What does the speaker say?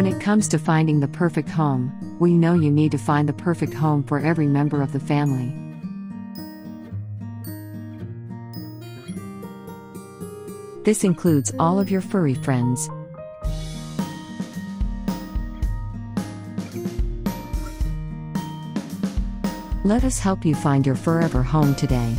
When it comes to finding the perfect home, we know you need to find the perfect home for every member of the family. This includes all of your furry friends. Let us help you find your forever home today.